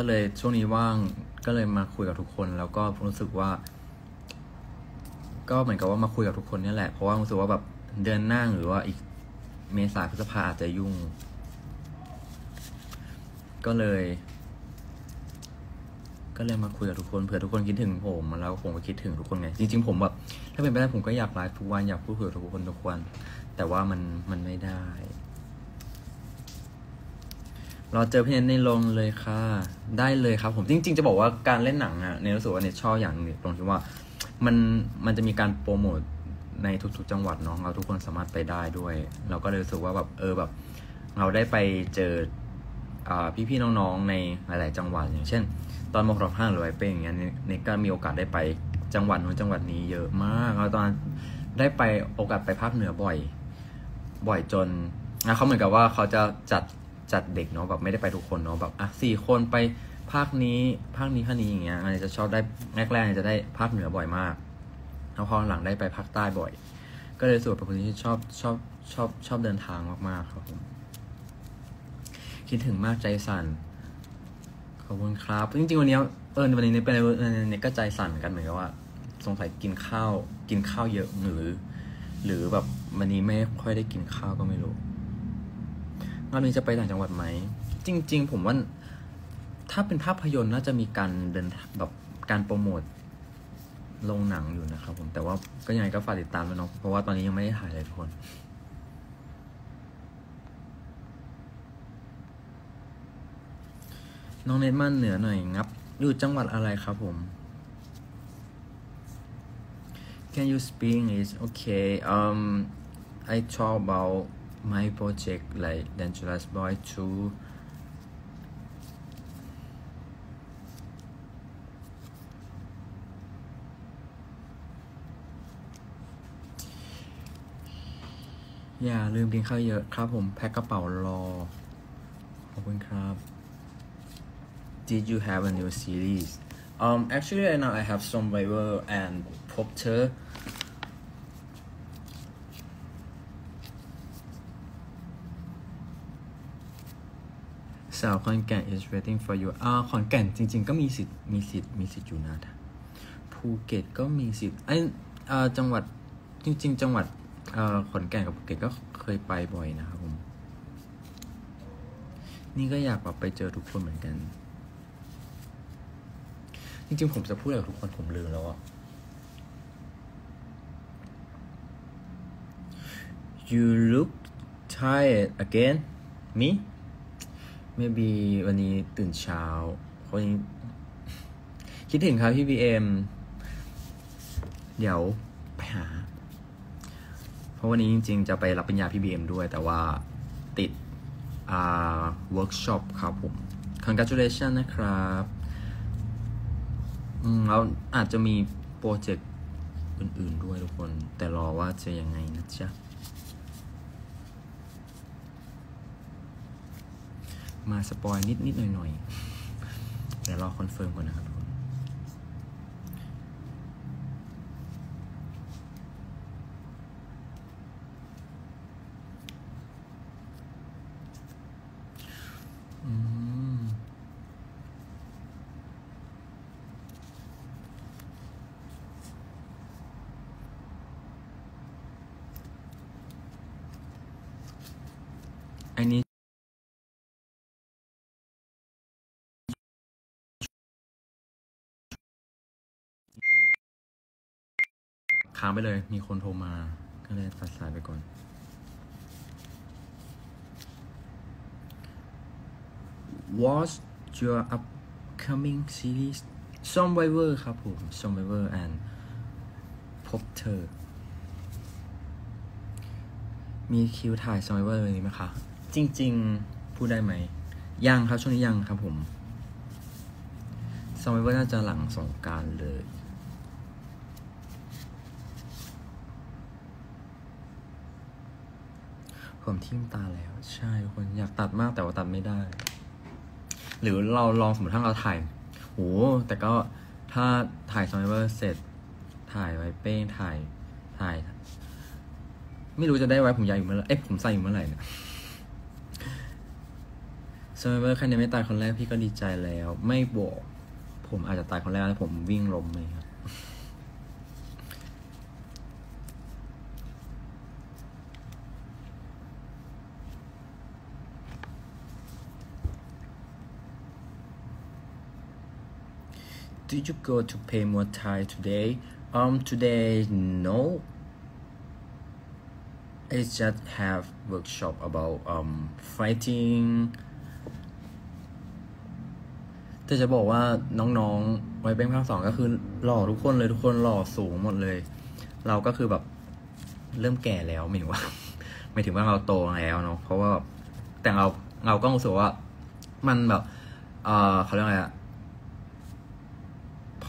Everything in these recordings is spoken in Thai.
ก็เลยช่วงนี้ว่างก็เลยมาคุยกับทุกคน แล้วก็รู้สึกว่า ก็เหมือนกับว่ามาคุยกับทุกคนนี่แหละ เพราะว่ารู้สึกว่าแบบเดือนหน้าหรือว่าอีกเมษาพฤษภาอาจจะยุ่ง ก็เลย ก็เลยมาคุยกับทุกคนเผื่อทุกคนคิดถึงผมแล้วผมก็คิดถึงทุกคนไง จริง ๆ ผมแบบถ้าเป็นไปได้ผมก็อยากไลฟ์ทุกวันอยากพูดคุยกับทุกคนทุกวัน แต่ว่ามันมันไม่ได้ เรอเจอพี่เนทในโรงเลยค่ะ ได้เลยครับ ผมจริง ๆ จะบอกว่าการเล่นหนังอะเนี่ยรู้สึกว่าเนี่ยชอบอย่างหนึงตรงที่ว่า มันมันจะมีการโปรโมทในทุกๆจังหวัดเนาะเราทุกคนสามารถไปได้ด้วย เราก็เลยรู้สึกว่าแบบเออแบบ เราได้ไปเจออพี่ๆน้องๆในหลาย ๆ จังหวัดอย่างเช่น ตอนมกรห้างหรือไอเป้งอย่างเงี้ยเนี่ก็มีโอกาสได้ไปจังหวัดนู้นจังหวัดนี้เยอะมากแล้วตอนนั้นได้ไปโอกาสไปภาคเหนือบ่อย บ่อยจนนะเขาเหมือนกับว่าเขาจะจัด จัดเด็กเนาะแบบไม่ได้ไปทุกคนเนาะแบบอะสี่คนไปภาคนี้ภาคนี้ภาคนี้อย่างเงี้ยอันจะชอบได้แรกๆเนี่ยจะได้ภาคเหนือบ่อยมากแล้วพอหลังได้ไปภาคใต้บ่อย ก็เลยสูตรเป็นคนที่ชอบชอบชอบชอบเดินทางมากๆครับผมคิดถึงมากใจสั่นขอบคุณครับจริงๆวันนี้เออวันนี้เนี่ยเป็นอะไรเนี่ยก็ใจสั่นเหมือนกันเหมือนกับว่า สงสัยกินข้าว กินข้าวเยอะหรือ หรือแบบวันนี้ไม่ค่อยได้กินข้าวก็ไม่รู้ งานนี้จะไปต่างจังหวัดไหม จริง ๆ ผมว่าถ้าเป็นภาพยนตร์น่าจะมีการเดินแบบการโปรโมทลงหนังอยู่นะครับผมแต่ว่าก็ยังไงก็ฝากติดตามด้วยเนาะเพราะว่าตอนนี้ยังไม่ได้ถ่ายเลยทุกคนน้องเนทมั่นเหนือหน่อยงับ อยู่จังหวัดอะไรครับผม Can you speak English? Okay. Um, I talk about my project like Dangerous Boy 2.อย่าลืมกินข้าวเยอะครับผมแพ็คกระเป๋ารอ ขอบคุณครับ Did you have a new series? Um, actually, right now I have Survivor and Popter. s a าวขอนแก่น is waiting for you อ่าขอนแก่นจริง ๆ ก็มีสิทธิ์มีสิทธิ์มีสิทธิ์อยู่นะภูเก็ตก็มีสิทธิ์ไอ้อ่าจังหวัดจริง ๆ จังหวัดอ่าขอนแก่นกับภูเก็ตก็เคยไปบ่อยนะครับผมนี่ก็อยากแบบไปเจอทุกคนเหมือนกัน จริง ๆ ผมจะพูดอะไรกับทุกคนผมลืมแล้วอะ You look tired again me maybe วันนี้ตื่นเช้าคนนี้คิดถึงครับพี่บีเอ็มเดี๋ยวไปหา เพราะวันนี้จริงๆ จะไปรับปริญญาพี่บีเอ็มด้วย แต่ว่าติดอ่าเวิร์กช็อปครับผม congratulation นะครับอืมแล้วอาจจะมีโปรเจกต์อื่นๆด้วยทุกคน แต่รอว่าจะยังไงนะจ๊ะ มา spoil นิดนิดหน่อยหน่อยๆเดี๋ยวรอ confirm ก่อนนะครับ ค้างไปเลย มีคนโทรมา ก็เลยตัดสายไปก่อน What's your upcoming series Survivor ครับผม Survivor and พบเธอ มีคิวถ่าย Survivor เลยไหมคะ จริง ๆ พูดได้ไหม ยังครับ ช่วงนี้ยังครับผม Survivor น่าจะหลังสงการเลย ผมทิ่มตาแล้ว ใช่ทุกคนอยากตัดมากแต่ว่าตัดไม่ได้ หรือเราลองสมมติถ้าเราถ่ายโหแต่ก็ถ้าถ่ายซอมเวอร์เสร็จ ถ่ายไว้เป้งถ่ายถ่าย ไม่รู้จะได้ไว้ผมยาวอยู่เมื่อไหร่เอ๊ะผมใส่อยู่เมื่อไหร่เนี่ยสมัยเมื่อใครเนี่ยไม่ตายคนแรกพี่ก็ดีใจแล้ว ไม่บอก ผมอาจจะตายคนแรกแล้วผมวิ่งล้มเลยครับ Did you go to pay more Thai today? Um, today no. I just have workshop about um fighting แต่จะบอกว่าน้องๆไว้เป็นภาคสองก็คือหล่อทุกคนเลยทุกคนหล่อสูงหมดเลย เราก็คือแบบเริ่มแก่แล้วหมายถึงว่าไม่ถึงว่าเราโตแล้วเนาะเพราะว่าแต่เราเราก็รู้สึกว่ามันแบบเออเขาเรียกอะไรอะ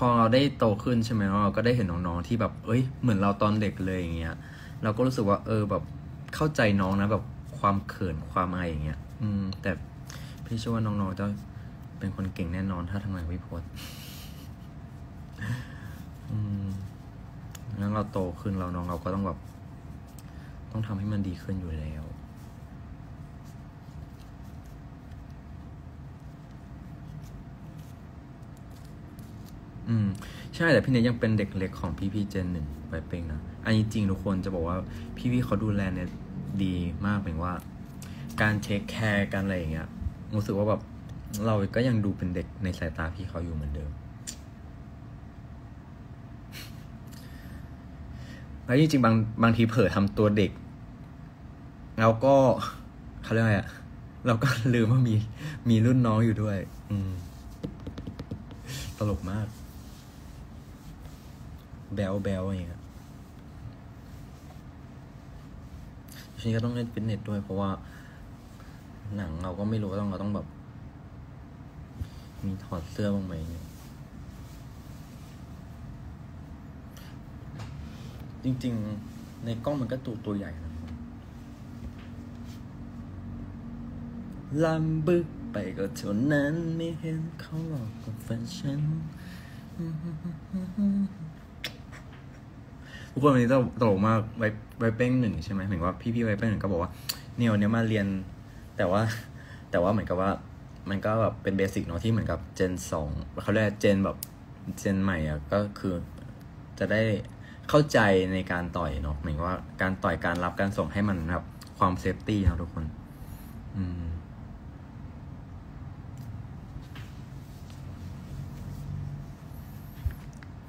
พอเราได้โตขึ้นใช่ไหมเราก็ได้เห็นน้องๆที่แบบ เอ้ย เหมือนเราตอนเด็กเลยอย่างเงี้ย เราก็รู้สึกว่า เออแบบเข้าใจน้องนะแบบความเขินความอะไรอย่างเงี้ย อืม แต่พี่เชื่อว่าน้องๆจะเป็นคนเก่งแน่นอนถ้าทำงานกับพี่พศอืมแล้วเราโตขึ้นเราน้องเราก็ต้องแบบ ต้องทำให้มันดีขึ้นอยู่แล้ว อืม ใช่แต่พี่เนยยังเป็นเด็กเล็กของพี่พี่เจนหนึ่งไปเป้งนะอันนี้จริงทุกคนจะบอกว่าพี่พี่เขาดูแลเนี่ยดีมากเป็นว่า การเทคแคร์กันอะไรอย่างเงี้ยรู้สึกว่าแบบเราก็ยังดูเป็นเด็กในสายตาพี่เขาอยู่เหมือนเดิมแล้วจริงๆบางบางทีเผลอทำตัวเด็กเราก็เขาเรียกอะไรอะเราก็ลืมว่ามีมีรุ่นน้องอยู่ด้วย อืม ตลกมาก แบลแบลอย่างเงี้ยทีนี้ก็ต้องเล่นฟิตเนสด้วย เพราะว่า หนังเราก็ไม่รู้ว่าต้องเราต้องแบบ มีถอดเสื้อบ้างไหมเนี่ยจริง ๆ ในกล้องมันก็ตัวตัวใหญ่นะลำบึกไปก็เท่านั้นไม่เห็นเขาหลอกกับแฟนฉัน ทุกคนวันนี้ตลกตลกมากไวไวเป้งหนึ่งใช่ไหมเหมือนว่าพี่พี่ๆไวเป้งหนึ่งก็บอกว่าเนี่ยวันนี้มาเรียน แต่ว่าแต่ว่าเหมือนกับว่ามันก็แบบเป็นเบสิกเนาะที่เหมือนกับเจนสองเขาเรียกเจนแบบเจนใหม่อะก็คือจะได้เข้าใจในการต่อยเนาะเหมือนว่าการต่อยการรับการส่งให้มันแบบความเซฟตี้นะทุกคน อืม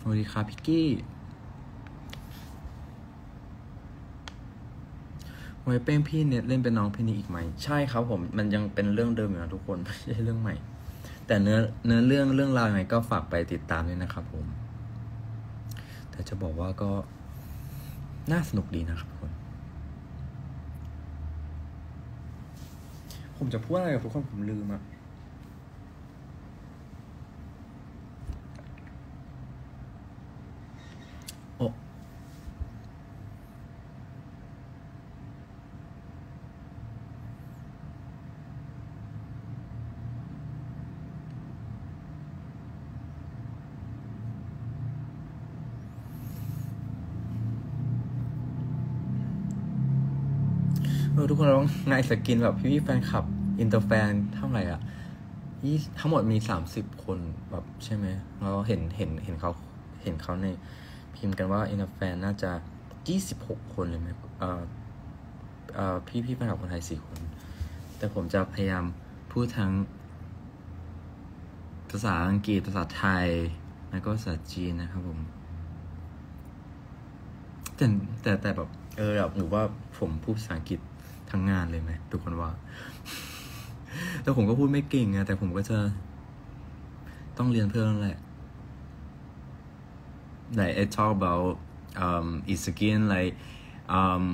สวัสดีครับพิก กี้ไว้เป้งพี่เน็ตเล่นเป็นน้องพี่นี่อีกไหม ใช่ครับผม มันยังเป็นเรื่องเดิมอยู่นะทุกคนไม่ใช่เรื่องใหม่ แต่เนื้อเนื้อเรื่องเรื่องราวยังไงก็ฝากไปติดตามด้วยนะครับผม แต่จะบอกว่าก็น่าสนุกดีนะครับทุกคน ผมจะพูดอะไรกับทุกคนผมลืมอะโอ้ เออทุก คนเราต้อสกินแบบพี่แฟนคลับ อินเตอร์แฟนเท่าไหร่อะยี่ทั้งหมดมีสามสิบคนแบบใช่ไหมเราเห็นเห็นเห็นเขาเห็นเขาในพิมพ์กันว่าอินเตอร์แฟนน่าจะยี่สิบหกคนเลยไหมเออเออพี่พี่แฟนคลับคนไทยสี่คน แต่ผมจะพยายามพูดทั้ง ภาษาอังกฤษภาษาไทย แล้วก็ภาษาจีนนะครับผมแต่แต่แต่แบบเออแบบหนูว่าผมพูดภาษาอังกฤษ ทั้งงานเลยไหมทุกคนว่าแต่ผมก็พูดไม่เก่งไงแต่ผมก็จะ ต้องเรียนเพิ่มแหละ like I talk about um it's again like um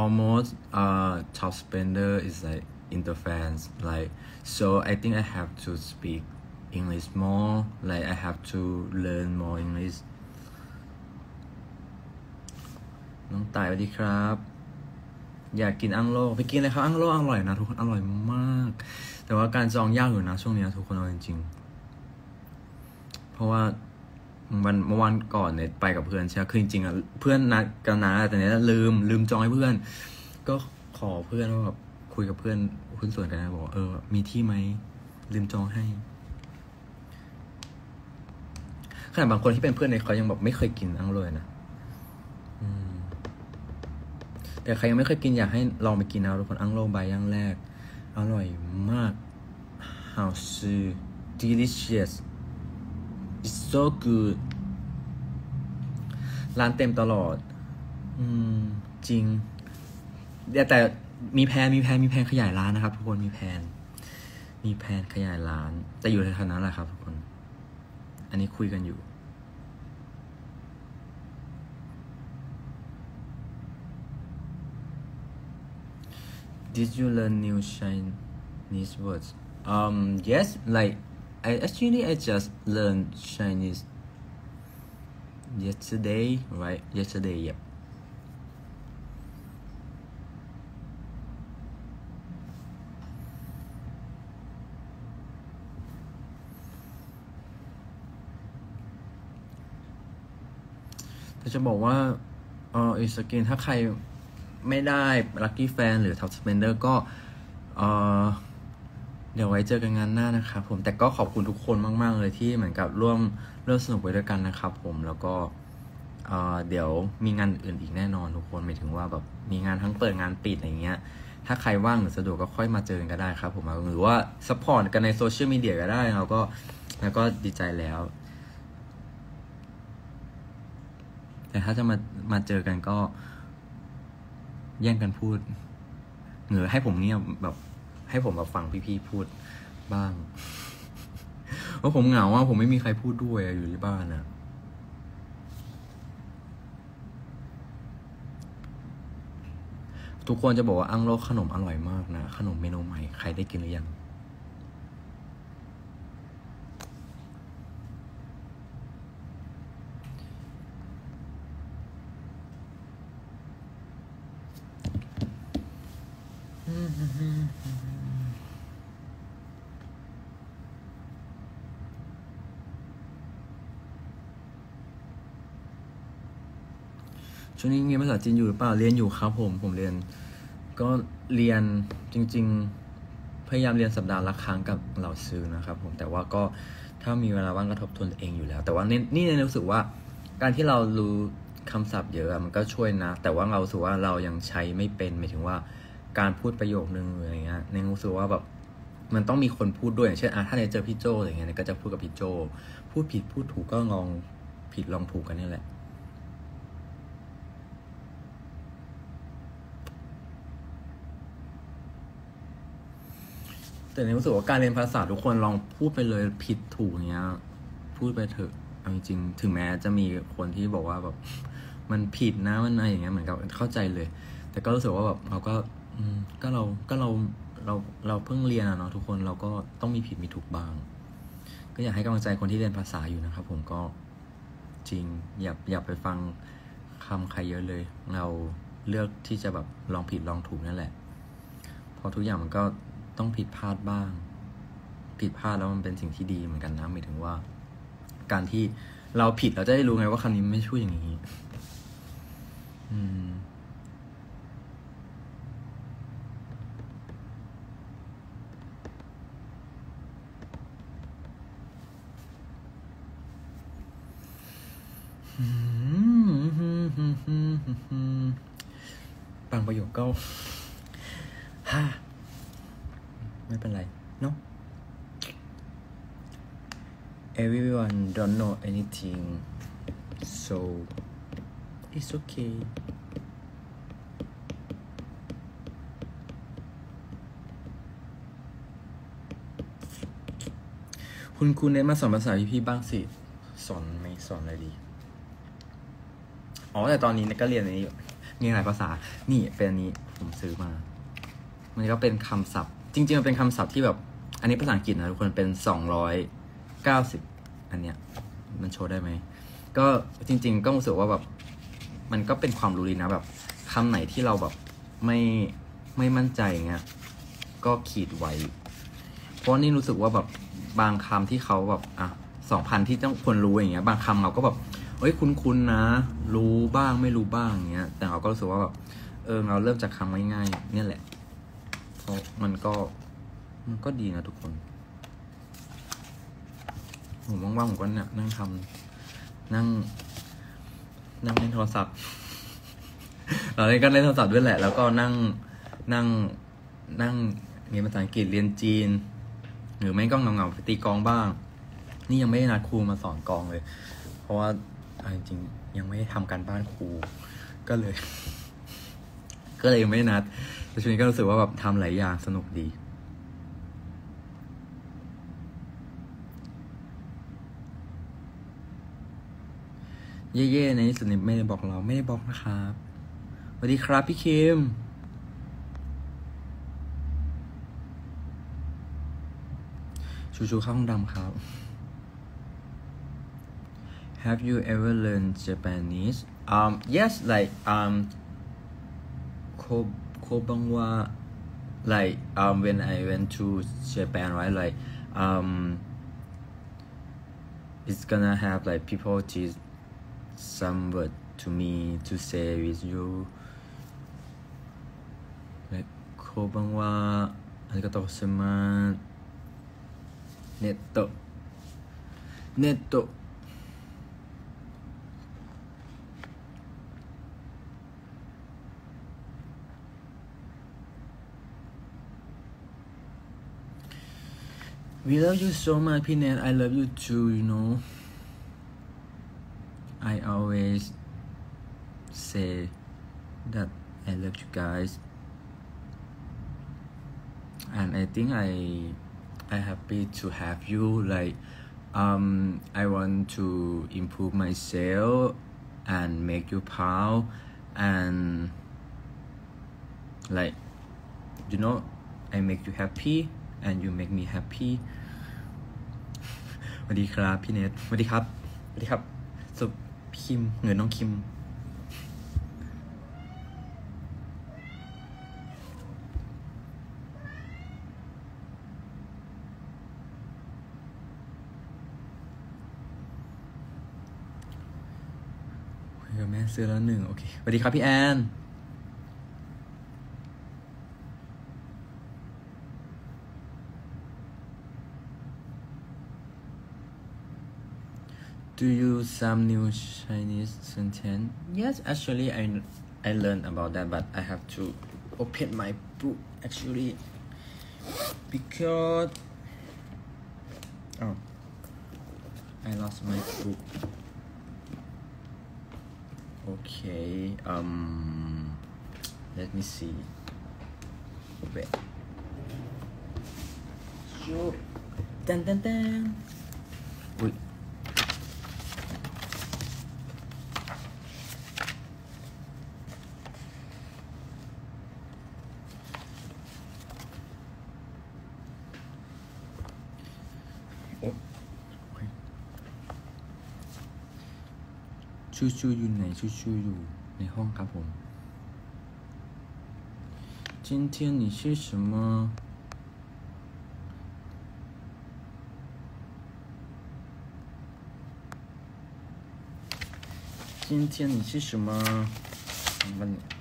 almost uh top spender is like in the fans like so I think I have to speak English more like I have to learn more English น้องตายสวัสดีครับ อยากกินอังโลไปกินเลยครับอังโลอร่อยนะทุกคนอร่อยมาก แต่ว่าการจองยากอยู่นะช่วงนี้ทุกคนเอาจริงๆเพราะว่าวันเมื่อวันก่อนเนี่ยไปกับเพื่อนใช่คือจริงๆอะเพื่อนนัดกันนะแต่เนี้ยลืมลืมจองให้เพื่อน ก็ขอเพื่อนว่าแบบคุยกับเพื่อนหุ้นส่วนกันนะบอกเออมีที่ไหมลืมจองให้ขนาดบางคนที่เป็นเพื่อนในเขายังแบบไม่เคยกินอังโรยนะอืม แต่ใครยังไม่เคยกินอยากให้ลองไปกินนะทุกคนอังโลบายย่างแรก อร่อยมาก how to delicious it's so good ร้านเต็มตลอด อืม จริงแต่แต่มีแพนมีแพนมีแพนขยายร้านนะครับ ทุกคนมีแพนมีแพนขยายร้าน แต่อยู่ในทานั้นแหละครับ ทุกคน อันนี้คุยกันอยู่ Did you learn new Chinese words? Um, yes, like I actually I just learned Chinese yesterday, right? Yesterday, yep. แต่จะบอกว่าเอออีสกินถ้าใคร ไม่ได้ลั c กี้แฟนหรือท็อปสเปนเดอร์ก็เออเดี๋ยวไว้เจอกันงานหน้านะครับผมแต่ก็ขอบคุณทุกคนมาก ๆ เลยที่เหมือนกับร่วมร่วมสนุกไปด้วยกันนะครับผมแล้วก็เอ่อเดี๋ยวมีงานอื่นอีกแน่นอนทุกคนหมายถึงว่าแบบมีงานทั้งเปิดงานปิดอะไรเงี้ย ถ้าใครว่างหรือสะดวกก็ค่อยมาเจอกันก็ได้ครับผมหรือว่า support กันในโซเชียลมีเดียก็ได้เราก็แล้วก็ดีใจแล้ว แต่ถ้าจะมามาเจอกันก็ แย่งกันพูดหงือให้ผมเงียบแบบ ให้ผมแบบฟังพี่ๆพูดบ้างเพราะผมเหงาว่าผมไม่มีใครพูดด้วยอะอยู่ที่บ้านอะทุกคนจะบอกว่าอังโลขนมอร่อยมากนะ ขนมเมนูใหม่ ใครได้กินหรือยัง ช่วงนี้เรียนภาษาจีนอยู่หรือเปล่าเรียนอยู่ครับผมผมเรียน ก็เรียนจริง ๆ พยายามเรียนสัปดาห์ละครั้งกับเหล่าซื้อนะครับผมแต่ว่าก็ถ้ามีเวลาว่างก็ทบทวนเองอยู่แล้ว แต่ว่านี่นี่เนี่ยรู้สึกว่าการที่เรารู้คำศัพท์เยอะมันก็ช่วยนะ แต่ว่าเรารู้สึกว่าเรายังใช้ไม่เป็นหมายถึงว่าการพูดประโยคนึงอะไรเงี้ยในรู้สึกว่าแบบมันต้องมีคนพูดด้วยอย่างเช่นอะถ้าในเจอพี่โจอะไรเงี้ยเนี่ยก็จะพูดกับพี่โจ พูดผิดพูดถูกก็ลองผิดลองถูกกันนี่แหละ แต่ในรู้สึกว่าการเรียนภาษาทุกคนลองพูดไปเลยผิดถูกเนี้ย พูดไปเถอะเอาจริงถึงแม้จะมีคนที่บอกว่าแบบมันผิดนะมันอะไรอย่างเงี้ยเหมือนกับเข้าใจเลย แต่ก็รู้สึกว่าแบบเราก็ก็เราก็เราเราเราเพิ่งเรียนอะเนาะทุกคนเราก็ต้องมีผิดมีถูกบ้าง ก็อยากให้กำลังใจคนที่เรียนภาษาอยู่นะครับผมก็จริงอย่าอย่าไปฟังคำใครเยอะเลย เราเลือกที่จะแบบลองผิดลองถูกนั่นแหละเพราะทุกอย่างมันก็ ต้องผิดพลาดบ้าง ผิดพลาดแล้วมันเป็นสิ่งที่ดีเหมือนกันนะหมายถึงว่า การที่เราผิดเราจะได้รู้ไงว่าคำนี้ไม่ช่วยอย่างนี้ อืมบางประโยคก็ฮ่า ไม่เป็นไร เนาะ everyone don't know anything so it's okay คุณคุณเน้นมาสอนภาษาพี่ๆบ้างสิ สอนไหมสอนอะไรดี อ๋อ แต่ตอนนี้เนี่ยก็เรียนอันนี้อยู่เรียนหลายภาษา นี่เป็นอันนี้ผมซื้อมา มันก็เป็นคำศัพท์ จริงๆมันเป็นคำศัพท์ที่แบบ อันนี้ภาษาอังกฤษนะทุกคนเป็นสองร้อยเก้าสิบอันเนี้ย มันโชว์ได้ไหม ก็จริง ๆ ก็รู้สึกว่าแบบ มันก็เป็นความรู้ดีนะแบบคำไหนที่เราแบบไม่ไม่มั่นใจเงี้ย ก็ขีดไว้ เพราะนี่รู้สึกว่าแบบบางคำที่เขาแบบอะสองพันที่ต้องควรรู้อย่างเงี้ย บางคำเราก็แบบเอ้ยคุ้นๆนะ รู้บ้างไม่รู้บ้างอย่างเงี้ย แต่เราก็รู้สึกว่าแบบเออเราเริ่มจากคำง่ายๆเนี่ยแหละ มันก็มันก็ดีนะทุกคนผมว่างๆผมก็เนี่ยนั่งทำนั่ง นั่งเล่นโทรศัพท์เราเล่นก็เล่นโทรศัพท์ด้วยแหละ แล้วก็นั่งนั่งนั่งเรียนภาษาอังกฤษเรียนจีน หรือไม่ก็เงาๆไปตีกองบ้าง นี่ยังไม่ได้นัดครูมาสอนกองเลย เพราะว่าจริงยังไม่ได้ทำการบ้านครู ก็เลย ก็เลยยังไม่ได้นัด แต่ช่วงนี้ก็รู้สึกว่าแบบทำหลายอย่างสนุกดี เย่ๆในที่สุดนี้ไม่ได้บอกเราไม่ได้บอกนะครับสวัสดีครับพี่คิมชูชูเข้าห้องดำครับ Have you ever learned Japanese? Um, yes, like um, ko kobangwa, like um, when I went to Japan, right? Like um, it's gonna have like people teach some word to me to say with you. Like kobangwa, arigatou gozaimasu. ネッ We love you so much, Peanut. I love you too, you know. I always say that I love you guys. And I think I I happy to have you like um I want to improve myself and make you proud and like you know I make you happy and you make me happy สวัสดีครับพี่เนทสวัสดีครับสวัสดีครับสุพิมเหงือน้องคิม คุยกับแม่ซื้อแล้วหนึ่งโอเคสวัสดีครับพี่แอน Do you some new Chinese sentence? Yes, actually, I I learned about that, but I have to open my book actually because oh, I lost my book. Okay, um, let me see. Wait. Sure. Dun dun dun. ชูชูอยู่ไหนชูชูอยู่ในห้องครับผม今天你吃什么？今天你吃什么？我问你。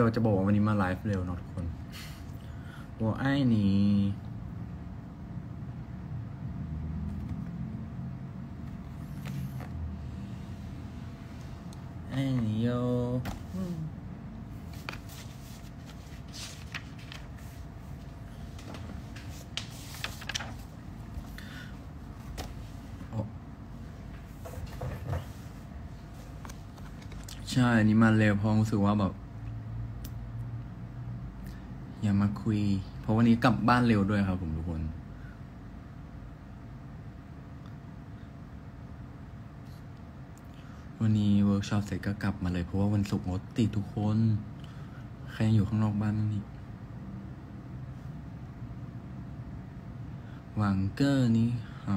แต่ว่าจะบอกว่าวันนี้มาไลฟ์เร็วเนาะทุกคน我爱你爱你哟。嗯。โอ้ใช่อันนี้มาเร็วเพราะรู้สึกว่าแบบ ยมาคุย เพราะวันนี้กลับบ้านเร็วด้วยครับผมทุกคน วันนี้เวิร์กช็อปเสร็จก็กลับมาเลย เพราะว่าวันศุกร์งดติดทุกคน ใครยังอยู่ข้างนอกบ้านบ้านี่หวังเกอร์นี้好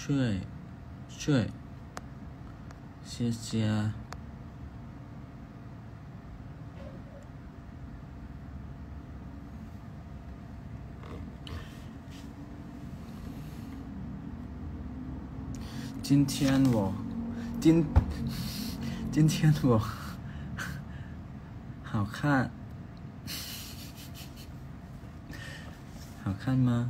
ช่วย ช่วยเชียเชี 今天我今今天我好看，好看吗？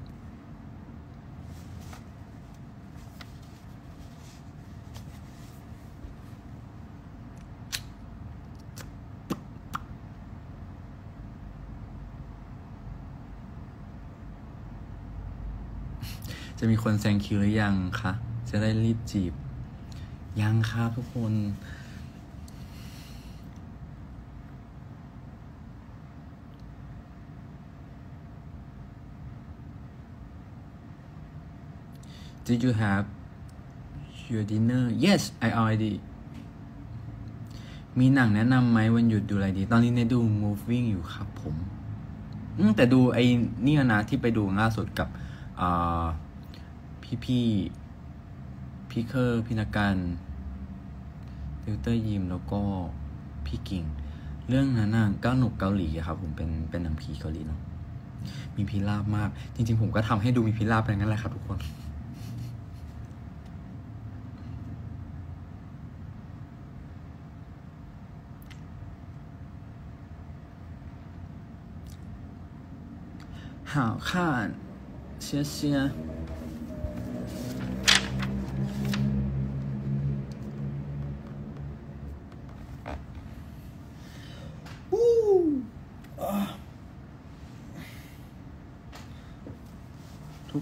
จะมีคนแซงคิวหรือยังคะ จะได้รีบจีบ ยังครับทุกคน Did you have your dinner Yes I already มีหนังแนะนำไหมวันหยุดดูอะไรดี ตอนนี้ในดู moving อยู่ครับผมแต่ดูไอ้เนี่ยนะที่ไปดูล่าสุดกับพี่พี่ พี่เคอร์พี่นักการดิวเตอร์ยิมแล้วก็พี่กิ่ง เรื่องนั้นน่ะก็หนุกเกาหลีอะครับ ผมเป็นเป็นหนังผีเกาหลีเนาะมีพิราบมาก จริง ๆ ผมก็ทำให้ดูมีพิราบอย่างนั้นแหละครับทุกคน 好看，谢谢。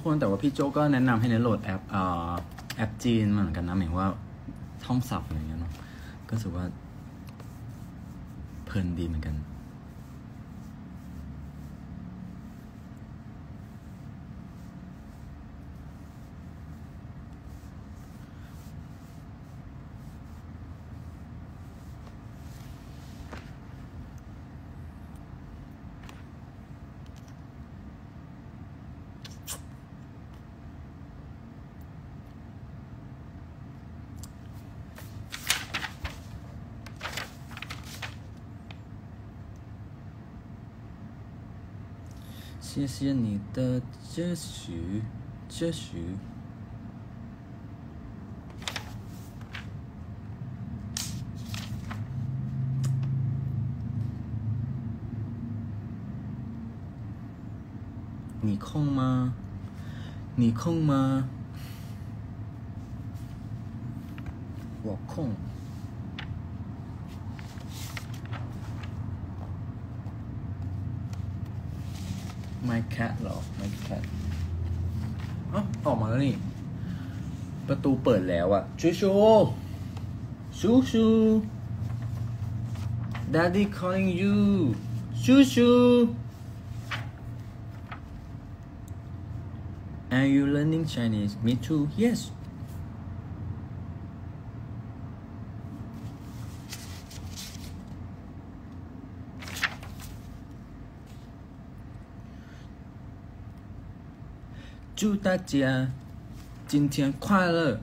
คนแต่ว่าพี่โจก็แนะนำให้เนนโหลดแอปเอ่อแอปจีนมาเหมือนกันนะหมายว่าท่องศัพท์อะไรอย่างเงี้ยเนาะก็รู้สึกว่าเพลินดีเหมือนกัน 谢谢你的这许，这许。你空吗？你空吗？我空。My cat เหรอ My cat อ๋อออกมาแล้วนี่ ประตูเปิดแล้วอะชูชูชูชู Daddy calling you ชูชู Are you learning Chinese? Me too. Yes. 祝大家今天快乐！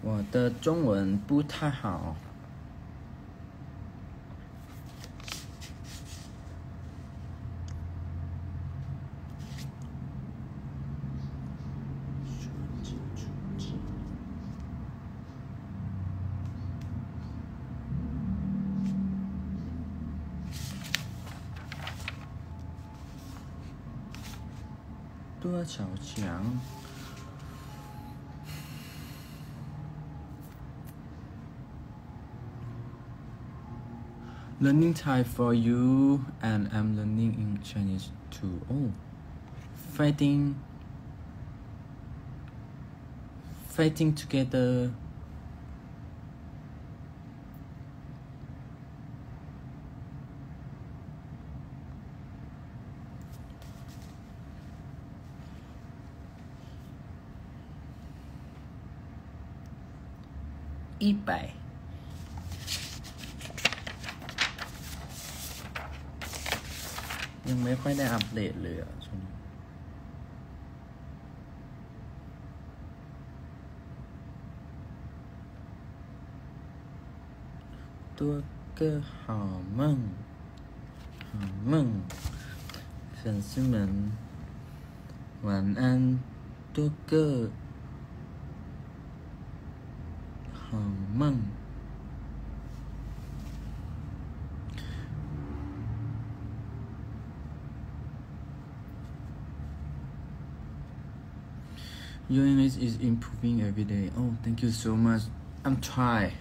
我的中文不太好。小强。Learning Thai for you, and I'm learning in Chinese too. Oh, fighting, fighting together. อีไป ยังไม่ค่อยได้อัปเดตเลยอ่ะช่วงนี้ตัว个好梦，好梦，粉丝们晚安，多个 好梦。Your English is improving every day. Oh, thank you so much. I'm trying.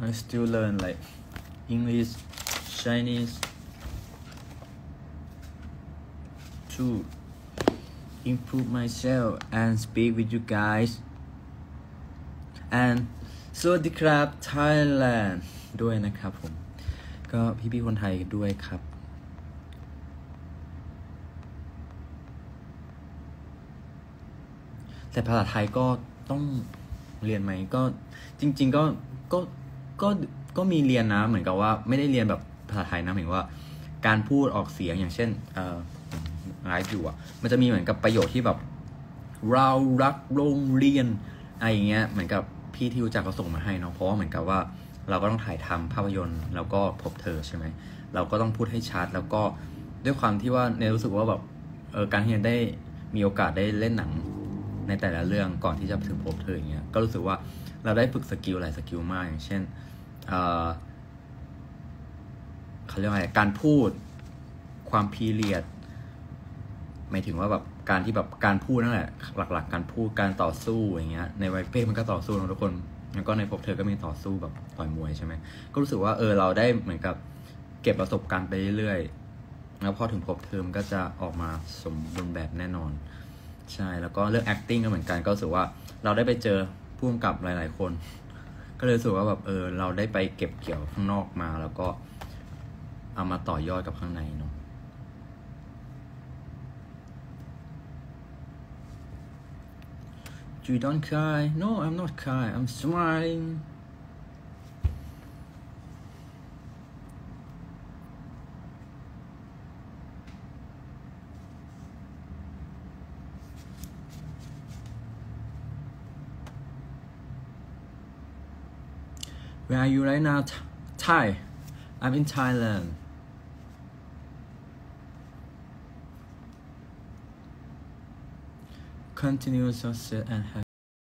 I still learn like English, Chinese to improve myself and speak with you guys. and สวัสดีครับ Thailand ด้วยนะครับผม ก็พี่ๆคนไทยด้วยครับแต่ภาษาไทยก็ต้องเรียนไหมก็จริง ๆ ก็ก็ก็ก็มีเรียนนะเหมือนกับว่า ไม่ได้เรียนแบบภาษาไทยนะเหมายถึงว่า การพูดออกเสียงอย่างเช่นเอ่อ ไลฟ์อยู่อะมันจะมีเหมือนกับประโยชน์ที่แบบ เรารักโรงเรียนอะไรอย่างเงี้ยเหมือนกับพี่ที่รู้จักเขาส่งมาให้เนาะเพราะว่าเหมือนกับว่าเราก็ต้องถ่ายทำภาพยนตร์แล้วก็พบเธอใช่ไหมเราก็ต้องพูดให้ชัดแล้วก็ด้วยความที่ว่าเนรู้สึกว่าแบบเออการที่เนได้มีโอกาสได้เล่นหนังในแต่ละเรื่องก่อนที่จะถึงพบเธออย่างเงี้ยก็รู้สึกว่าเราได้ฝึก skill หลาย skill มากอย่างเช่นเออเขาเรียกว่าอะไรการพูดความ period หมายถึงว่าแบบการที่แบบการพูดนั่นแหละหลัก ๆ การพูดการต่อสู้อย่างเงี้ย ในไวเป้มันก็ต่อสู้นะทุกคนแล้วก็ในพบเธอก็มีต่อสู้แบบต่อยมวยใช่ไหมก็รู้สึกว่าเออเราได้เหมือนกับเก็บประสบการณ์ไปเรื่อยๆแล้วพอถึงพบเทอมก็จะออกมาสมบูรณ์แบบแน่นอน ใช่แล้วก็เรื่อง acting ก็เหมือนกันก็รู้สึกว่าเราได้ไปเจอผู้กำกับหลายๆคน ก็เลยรู้สึกว่าแบบเออเราได้ไปเก็บเกี่ยวข้างนอกมา แล้วก็เอามาต่อยอดกับข้างในเนาะ You don't cry. No, I'm not crying. I'm smiling. Where are you right now? Th- Thai. I'm in Thailand. Continue success and happiness.